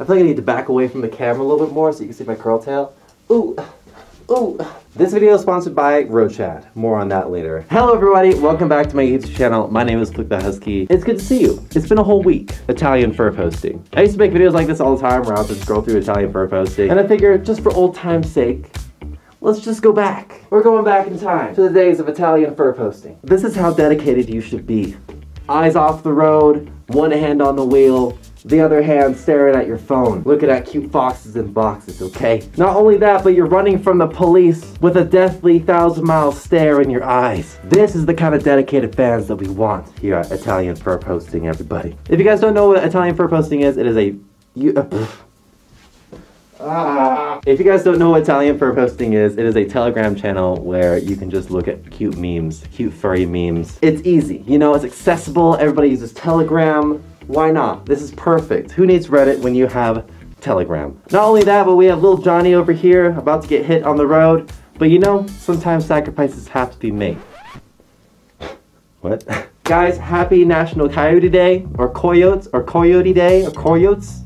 I feel like I need to back away from the camera a little bit more so you can see my curl tail. Ooh, ooh. This video is sponsored by RoChat. More on that later. Hello everybody, welcome back to my YouTube channel. My name is Fluke the Husky. It's good to see you. It's been a whole week, Italian fur posting. I used to make videos like this all the time where I would just scroll through Italian fur posting. And I figured, just for old time's sake, Let's just go back. We're going back in time to the days of Italian fur posting. This is how dedicated you should be. Eyes off the road, one hand on the wheel, the other hand staring at your phone, looking at cute foxes in boxes, okay? Not only that, but you're running from the police with a deathly thousand mile stare in your eyes. This is the kind of dedicated fans that we want here at Italian Fur Posting, everybody. If you guys don't know what Italian Fur Posting is, it is a... You, uh, Ah. If you guys don't know what Italian fur posting is, it is a Telegram channel where you can just look at cute memes, cute furry memes. It's easy, you know, it's accessible, everybody uses Telegram. Why not? This is perfect. Who needs Reddit when you have Telegram? Not only that, but we have little Johnny over here about to get hit on the road. But you know, sometimes sacrifices have to be made. What? Guys, happy National Coyote Day, or Coyotes, or Coyote Day, or Coyotes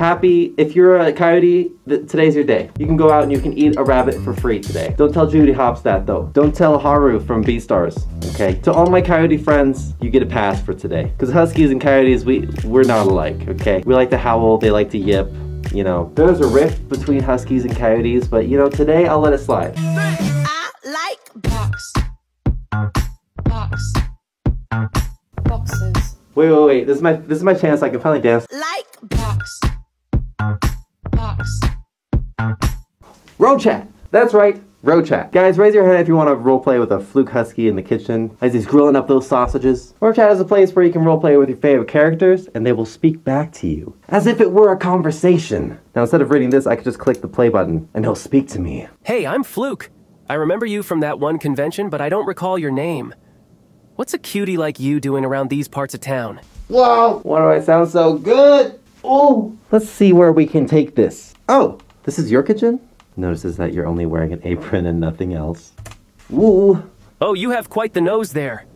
happy. If you're a coyote, today's your day. You can go out and you can eat a rabbit for free today. Don't tell Judy Hopps that though. Don't tell Haru from Beastars, okay? To all my coyote friends, you get a pass for today. Because huskies and coyotes, we, we're not alike, okay? We like to howl, they like to yip, you know. There's a rift between huskies and coyotes, but you know, today I'll let it slide. I like box. Box. Boxes. Wait, wait, wait. This is my this is my chance. I can finally dance. Like box. RoChat. That's right. RoChat. Guys, raise your hand if you want to roleplay with a fluke husky in the kitchen as he's grilling up those sausages. RoChat is a place where you can roleplay with your favorite characters and they will speak back to you as if it were a conversation. Now, instead of reading this, I could just click the play button and he'll speak to me. Hey, I'm Fluke. I remember you from that one convention, but I don't recall your name. What's a cutie like you doing around these parts of town? Wow, why do I sound so good? Oh, let's see where we can take this. Oh, this is your kitchen? Notices that you're only wearing an apron and nothing else. Ooh. Oh, you have quite the nose there.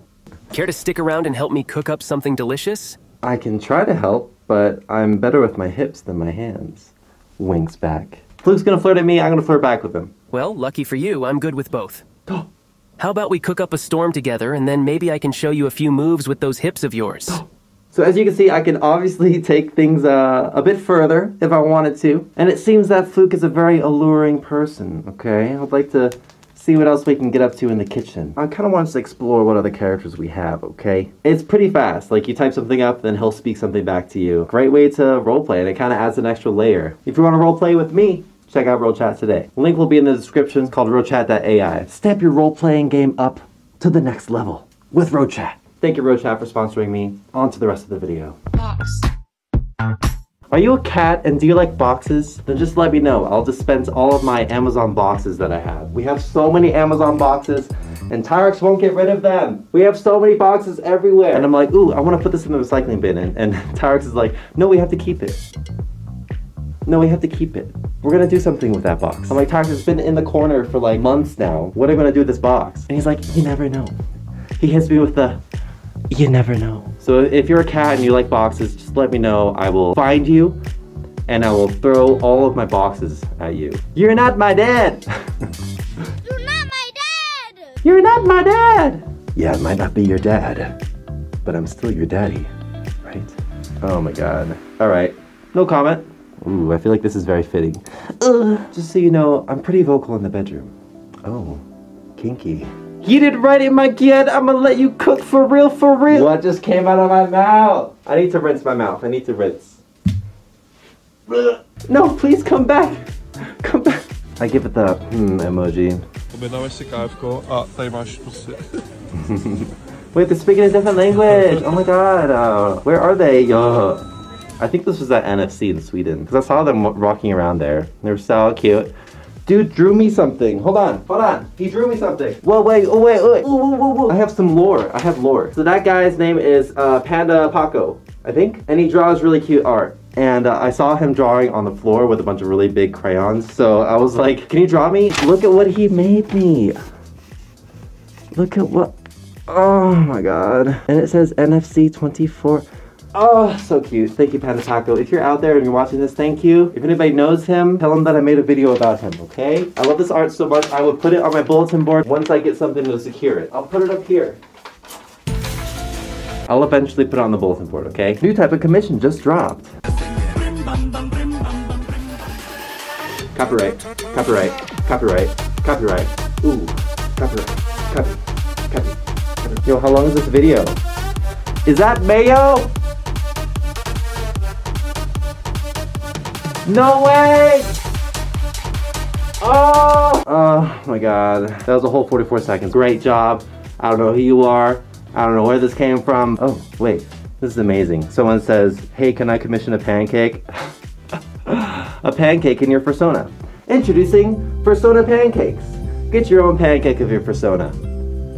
Care to stick around and help me cook up something delicious? I can try to help, but I'm better with my hips than my hands. Winks back. Fluke's gonna flirt at me, I'm gonna flirt back with him. Well, lucky for you, I'm good with both. How about we cook up a storm together and then maybe I can show you a few moves with those hips of yours? So as you can see, I can obviously take things uh, a bit further if I wanted to. And it seems that Fluke is a very alluring person, okay? I'd like to see what else we can get up to in the kitchen. I kind of want to explore what other characters we have, okay? It's pretty fast. Like, you type something up, then he'll speak something back to you. Great way to roleplay, and it kind of adds an extra layer. If you want to roleplay with me, check out RoChat today. Link will be in the description. It's called RoChat.ai. Step your role-playing game up to the next level with RoChat. Thank you, RoChat, for sponsoring me. On to the rest of the video. Box. Are you a cat and do you like boxes? Then just let me know. I'll dispense all of my Amazon boxes that I have. We have so many Amazon boxes and Tyrex won't get rid of them. We have so many boxes everywhere. And I'm like, ooh, I want to put this in the recycling bin. And, and Tyrex is like, no, we have to keep it. No, we have to keep it. We're gonna do something with that box. I'm like, Tyrex, it's been in the corner for like months now. What am I gonna do with this box? And he's like, you never know. He hits me with the, you never know. So if you're a cat and you like boxes, just let me know. I will find you and I will throw all of my boxes at you. You're not my dad. You're not my dad! You're not my dad. Yeah, I might not be your dad, but I'm still your daddy, right? Oh my god. All right, no comment. Ooh, I feel like this is very fitting. Ugh. Just so you know, I'm pretty vocal in the bedroom. Oh, kinky. You did right in my kid. I'm gonna let you cook for real, for real. What just came out of my mouth? I need to rinse my mouth. I need to rinse. No, please come back. Come back. I give it the hmm emoji. Objednáváš si kávko a tady máš prostě... Wait, they're speaking a different language. Oh my god. Uh, where are they? Yo. I think this was at NFC in Sweden because I saw them walking around there. They were so cute. Dude drew me something. Hold on, hold on. He drew me something. Whoa, wait, oh wait, wait. Whoa, whoa, whoa, whoa. I have some lore. I have lore. So that guy's name is uh, Panda Paco, I think, and he draws really cute art. And uh, I saw him drawing on the floor with a bunch of really big crayons. So I was like, can you draw me? Look at what he made me. Look at what. Oh my god. And it says NFC 24. Oh, so cute. Thank you, Panda Taco. If you're out there and you're watching this, thank you. If anybody knows him, tell him that I made a video about him, okay? I love this art so much, I will put it on my bulletin board once I get something to secure it. I'll put it up here. I'll eventually put it on the bulletin board, okay? New type of commission just dropped. Copyright, copyright, copyright, copyright. Ooh, copyright, copy, copy, copy. Yo, how long is this video? Is that mayo? No way! Oh! Oh my god. That was a whole 44 seconds. Great job. I don't know who you are. I don't know where this came from. Oh, wait. This is amazing. Someone says, hey, can I commission a pancake? a pancake in your persona. Introducing Persona Pancakes. Get your own pancake of your persona.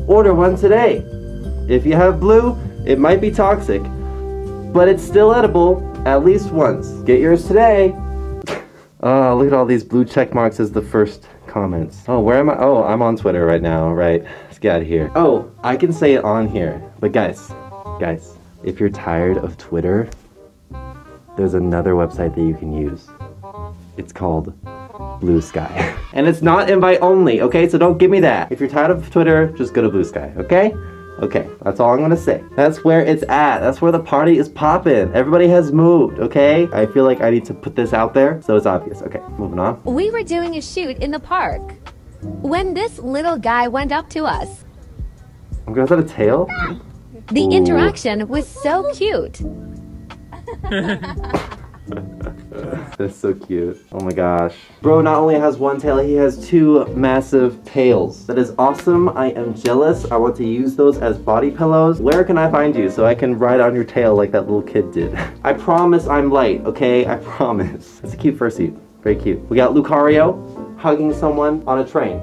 Order one today. If you have blue, it might be toxic, but it's still edible at least once. Get yours today. Oh, look at all these blue check marks as the first comments. Oh, where am I? Oh, I'm on Twitter right now. Right. Let's get out of here. Oh, I can say it on here. But guys, guys, if you're tired of Twitter, there's another website that you can use. It's called Blue Sky. and it's not invite only, okay? So don't give me that. If you're tired of Twitter, just go to Blue Sky, okay? Okay, that's all I'm gonna say. That's where it's at. That's where the party is popping. Everybody has moved, okay? I feel like I need to put this out there so it's obvious. Okay, moving on. We were doing a shoot in the park when this little guy went up to us. Oh my god, is that a tail? The Ooh. interaction was so cute. That's so cute. Oh my gosh. Bro not only has one tail, he has two massive tails. That is awesome. I am jealous. I want to use those as body pillows. Where can I find you so I can ride on your tail like that little kid did? I promise I'm light, okay? I promise. That's a cute fursuit. Very cute. We got Lucario hugging someone on a train.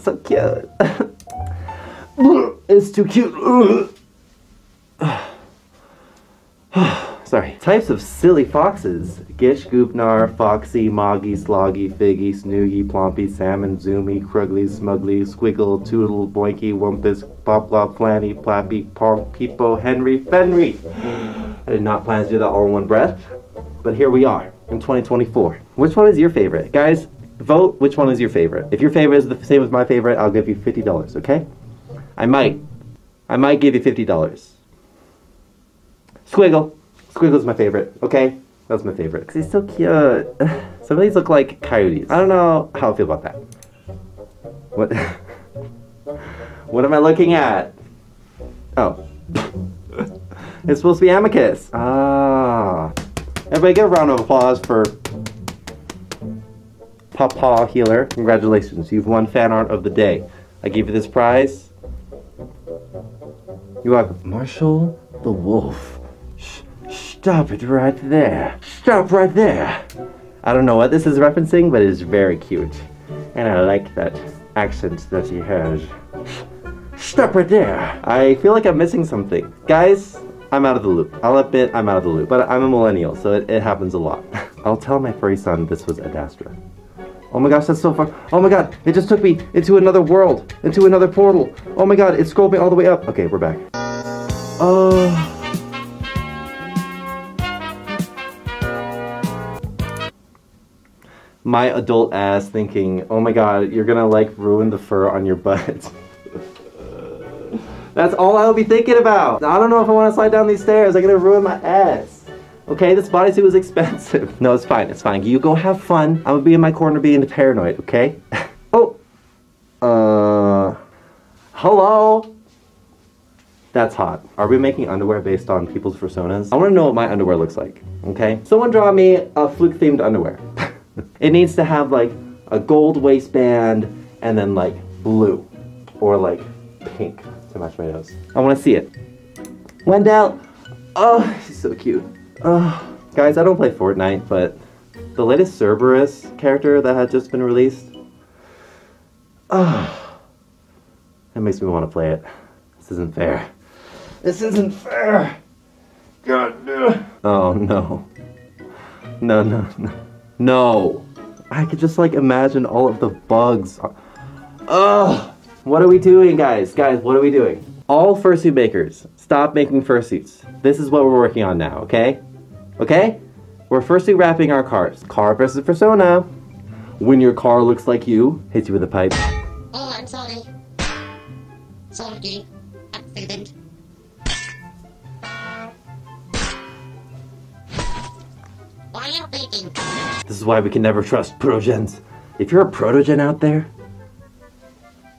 so cute. it's too cute. Sorry. Types of silly foxes. Gish, Goopnar, Foxy, Moggy, Sloggy, Figgy, Snoogy, Plompy, Salmon, Zoomy, Krugly, Smugly, Squiggle, Toodle, Boinky, Wumpus, Plop Plop, Flanny, Plappy, Pomp, Peepo, Henry, Fenry. I did not plan to do that all in one breath, but here we are in 2024. Which one is your favorite? Guys, vote which one is your favorite. If your favorite is the same as my favorite, I'll give you $50, okay? I might. I might give you $50. Squiggle. Squiggle's my favorite, okay? That's my favorite. Because he's so cute. Some of these look like coyotes. I don't know how I feel about that. What? what am I looking at? Oh. it's supposed to be Amicus. Ah. Everybody give a round of applause for Papa Healer. Congratulations, you've won fan art of the day. I give you this prize. You have Marshall the Wolf. Stop it right there. Stop right there. I don't know what this is referencing, but it's very cute. And I like that accent that he has. Stop right there. I feel like I'm missing something. Guys, I'm out of the loop. I'll admit I'm out of the loop. But I'm a millennial, so it, it happens a lot. I'll tell my furry son this was Adastra. Oh my gosh, that's so far. Oh my god, it just took me into another world, into another portal. Oh my god, it scrolled me all the way up. Okay, we're back. Oh. My adult ass thinking, oh my god, you're gonna like ruin the fur on your butt. That's all I'll be thinking about. I don't know if I want to slide down these stairs. I'm gonna ruin my ass. Okay, this bodysuit was expensive. No, it's fine. It's fine. You go have fun. I'm gonna be in my corner being paranoid. Okay. oh. Uh. Hello. That's hot. Are we making underwear based on people's personas? I want to know what my underwear looks like. Okay. Someone draw me a fluke themed underwear. It needs to have like a gold waistband and then like blue or like pink to match my nose. I want to see it. Wendell. Oh, she's so cute. Oh, guys, I don't play Fortnite, but the latest Cerberus character that had just been released. Oh, that makes me want to play it. This isn't fair. This isn't fair. God, no. Oh no. No, no, no. No. I could just like imagine all of the bugs. Ugh. What are we doing, guys? Guys, what are we doing? All fursuit makers, stop making fursuits. This is what we're working on now, okay? Okay? We're fursuit wrapping our cars. Car versus persona. When your car looks like you, hits you with a pipe. Oh, I'm sorry. Sorry. Accident. Why are you thinking? This is why we can never trust protogens. If you're a protogen out there,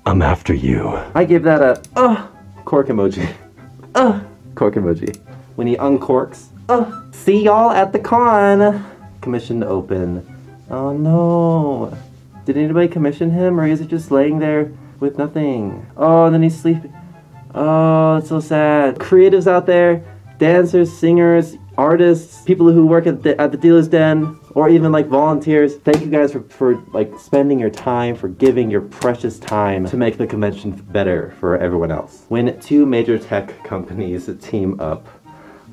I'm after you. I give that a uh cork emoji. Uh cork emoji. When he uncorks. Uh see y'all at the con. Commission to open. Oh no. Did anybody commission him or is it just laying there with nothing? Oh, and then he's sleeping. Oh, it's so sad. Creatives out there, dancers, singers, artists, people who work at the, at the dealer's den, or even like volunteers. Thank you guys for, for like spending your time, for giving your precious time to make the convention better for everyone else. When two major tech companies team up,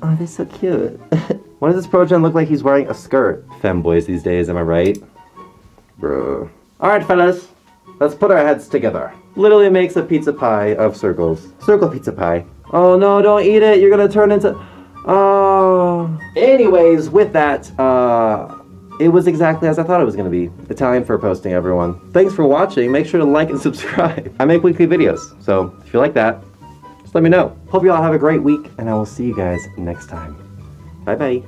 oh, they're so cute. Why does this protogen look like he's wearing a skirt? Femboys these days, am I right? Bro. Alright, fellas. Let's put our heads together. Literally makes a pizza pie of circles. Circle pizza pie. Oh no, don't eat it. You're gonna turn into. Oh. Anyways, with that, uh, it was exactly as I thought it was gonna be. Italian Furposting, everyone. Thanks for watching. Make sure to like and subscribe. I make weekly videos, so if you like that, just let me know. Hope you all have a great week, and I will see you guys next time. Bye bye.